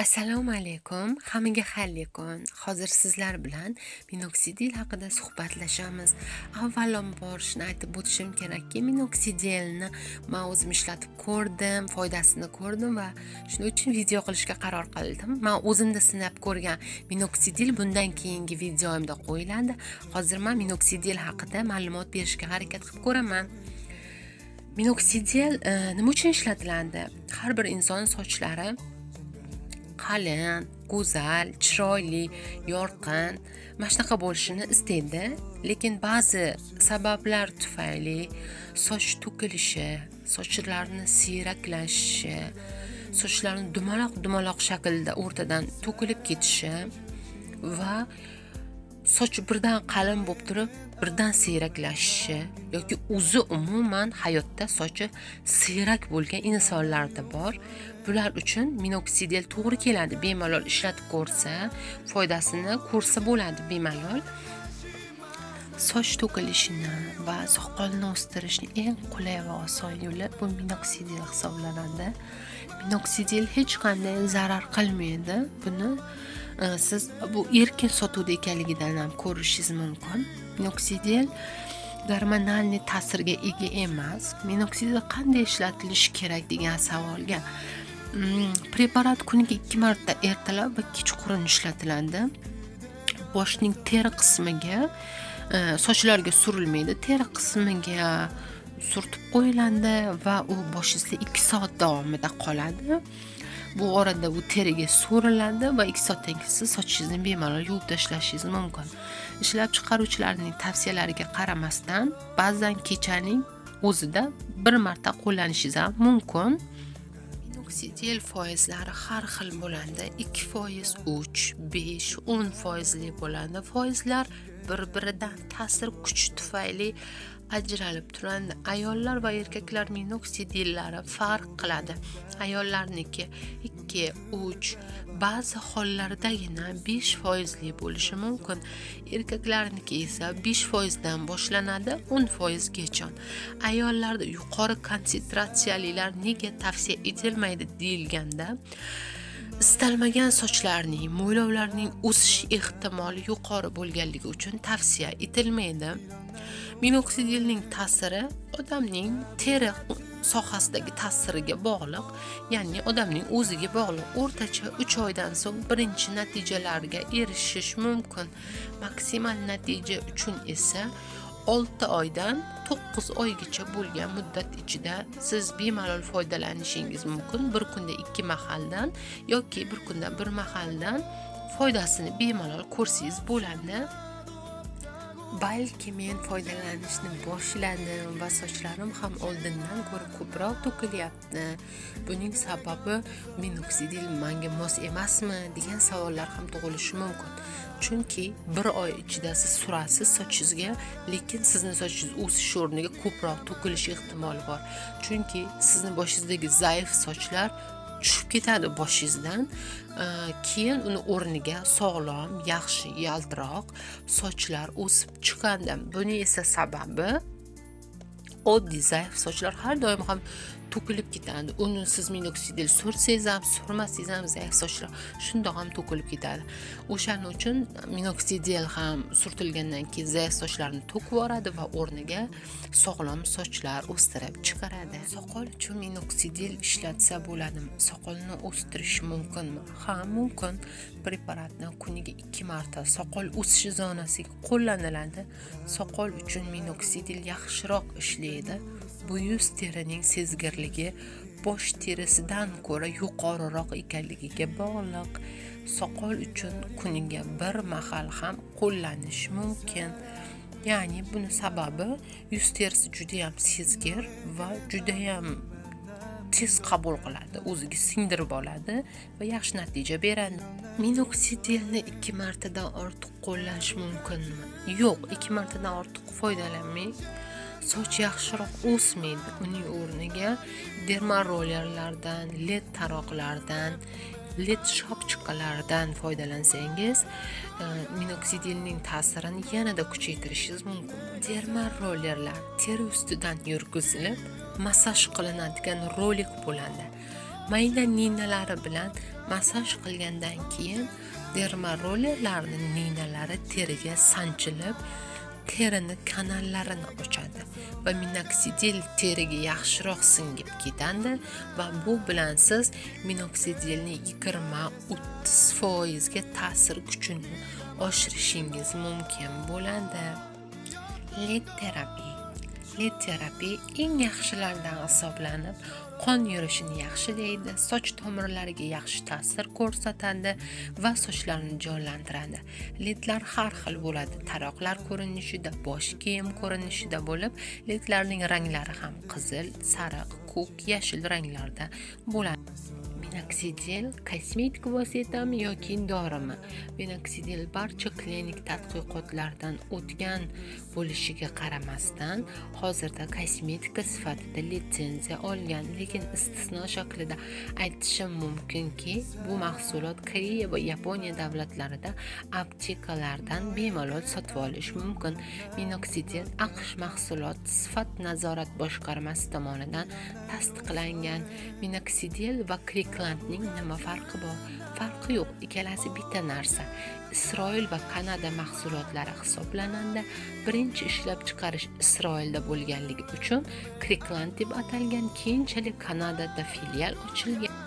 Assalomu alaykum, hammaga xayrli kun. Hozir sizlar bilan minoksidil haqida suhbatlashamiz. Avvalambor shuni aytib o'tishim kerakki, minoksidelni men o'zim ishlatib ko'rdim, foydasini ko'rdim va shuning uchun video qilishga qaror qildim. Men o'zimda sinab ko'rgan minoksidil bundan keyingi videoimda qo'yiladi. Hozir men minoksidil haqida ma'lumot berishga harakat qilib ko'raman. Minoksidil e, nima uchun ishlatiladi? Har bir inson sochlari qalin go'zal chiroyli yorqin. Mana shunaqa bo'lishini istaydi. Lekin ba'zi sabablar tufayli soch to'kilishi sochlarni siyraklashishi sochlarni dumaloq dumaloq shaklda o'rtadan to'kilib ketishi va soch birdan qalin bo'lib turib birdan siyraklashishi yoki o'zi umuman hayotda sochi siyrak bo'lgan insonlarda bor. Bular uchun minoksidil to'g'ri keladi. Bemalol ishlatib ko'rsa foydasini ko'rsa bo'ladi bemalol. Soch to'kilishini va soqolni o'stirishni eng qulay va oson yo'li bu minoksidil hisoblanadi. Minoksidil hech qanday zarar qilmaydi. Buni siz bu erkin sotuvda ekanligidan ham ko'rishingiz mumkin minoksidil gormonalniy ta'sirga ega emas minoksidil qanday ishlatilishi kerak degan savolga preparat kuniga ikki marta ertalab va kechqurun ishlatiladi boshning teri qismiga sochlarga surilmaydi teri qismiga surtib qo'yiladi va u boshingizda ikki soat davomida qoladi bu orada u teriga so'riladi va ikki soatdan keyin siz sochingizni bemalol yuvib tashlashingiz mumkin. Ishlab chiqaruvchilarning tavsiyalariga qaramasdan ba'zan kechaning o'zida bir marta qo'llanishingiz ham mumkin. Oksidil foizlari har xil bo'ladi. Ikki foiz uch besh o'n foizli bo'ladi. Foizlar bir biridan ta'sir kuchi tufayli ajralib turadi ayollar va erkaklar minoksidillari farq qiladi. Ayollarniki ikki uch ba'zi hollardagina 5 foizli bo'lishi mumkin. Erkaklarniki esa 5 foizdan boshlanadi 10 foizgacha ayollarda yuqori konsentratsiyalilar nega tavsiya etilmaydi deyilganda istalmagan sochlarning mo'ylovlarning o'sish ehtimoli yuqori bo'lganligi uchun tavsiya etilmaydi. Minoksidilning ta'siri odamning teri sohasidagi ta'siriga bog'liq ya'ni odamning o'ziga bog'liq. O'rtacha 3 oydan so'ng birinchi natijalarga erishish mumkin. Maksimal natija uchun esa 6 oydan 9 oygacha bo'lgan muddat ichida siz bemalol foydalanishingiz mumkin. Bir kunda 2 mahaldan yoki bir kunda bir mahaldan foydasini bemalol ko'rsangiz bo'ladi. Balki men foydalanishni boshladim va sochlarim ham oldindan ko'ra ko'proq to'kilyapti. Buning sababi minoksidil manga mos emasmi degan savollar ham tug'ilishi mumkin. Chunki bir oy ichida siz surasiz sochingizga lekin sizni sochingiz o'sish o'rniga ko'proq to'kilish ehtimoli bor. Chunki sizni boshingizdagi zaif sochlar tushib ketadi boshingizdan. Keyin uni o'rniga sog'lom yaxshi yaltiroq sochlar o'sib chiqadi. Buni esa sababi oddiy zaif sochlar har doim ham to'kilib ketadi. Uni siz minoksidil sursangiz ham surmasangiz ham zaif sochlar shundoq ham to'kilib ketadi. O'shaning uchun minoksidil ham surtilgandan keyin zaif sochlarni to'kib yuboradi va o'rniga sog'lom sochlar o'stirib chiqaradi. Soqol uchun minoksidil ishlatsa bo'ladimi? Soqolni o'stirish mumkinmi? Ha mumkin. Preparatni kuniga ikki marta soqol o'sishi zonasiga qo'llaniladi. Soqol uchun minoksidil yaxshiroq ishlaydi. Bu yuz terining sezgirligi bosh terisidan ko'ra yuqoriroq ekanligiga bog'liq. Soqol uchun kuniga bir mahal ham qo'llanish mumkin. Ya'ni buni sababi yuz terisi judayam sezgir va judayam tez qabul qiladi o'ziga singdirib oladi va yaxshi natija beradi. Minoksidilni ikki martadan ortiq qo'llash mumkinmi? Yo'q ikki martadan ortiq foydalanmang. Soch yaxshiroq o'smaydi uning o'rniga. Dermarollerlardan led taroqlardan led shapchikalardan foydalansangiz e, minoksidilning ta'sirini yanada kuchaytirishingiz mumkin. Dermarollerlar teri ustidan yurgizilib massaj qilinadigan rolik bo'ladi. Mayda ninalari bilan massaj qilgandan keyin dermarollerlarni ninalari teriga sanchilib terini kanallarini ochadi va minoksidil teriga yaxshiroq singib ketadi va bu bilan siz minoksidilni yigirma o'ttiz foizga ta'sir kuchini oshirishingiz mumkin bo'ladi. Led terapiya led terapiya eng yaxshilardan hisoblanib qon yurishini yaxshilaydi soch tomirlariga yaxshi ta'sir ko'rsatadi va sochlarni jonlantiradi. Ledlar har xil bo'ladi taroqlar ko'rinishida bosh kiyim ko'rinishida bo'lib ledlarning ranglari ham qizil sariq ko'k yashil ranglarda bo'ladi. Minoksidil kosmetik vositami yoki dorimi minoksidil barcha klinik tadqiqotlardan o'tgan bo'lishiga qaramasdan hozirda kosmetika sifatida litsenziya olgan lekin istisno shaklida aytishim mumkinki bu mahsulot koreya va yaponiya davlatlarida aptekalardan bemalol sotib olish mumkin. Minoksidil aqsh mahsulot sifat nazorat boshqarmasi tomonidan tasdiqlangan. Minoksidil va krik Irlandning nima farqi bor? Farqi yo'q, ikkalasi bitta narsa. Isroil va Kanada mahsulotlari hisoblananda Birinchi ishlab chiqarish Isroilda bo'lganligi uchun Kirkland deb atalgan, keyinchalik Kanadada filial ochilgan.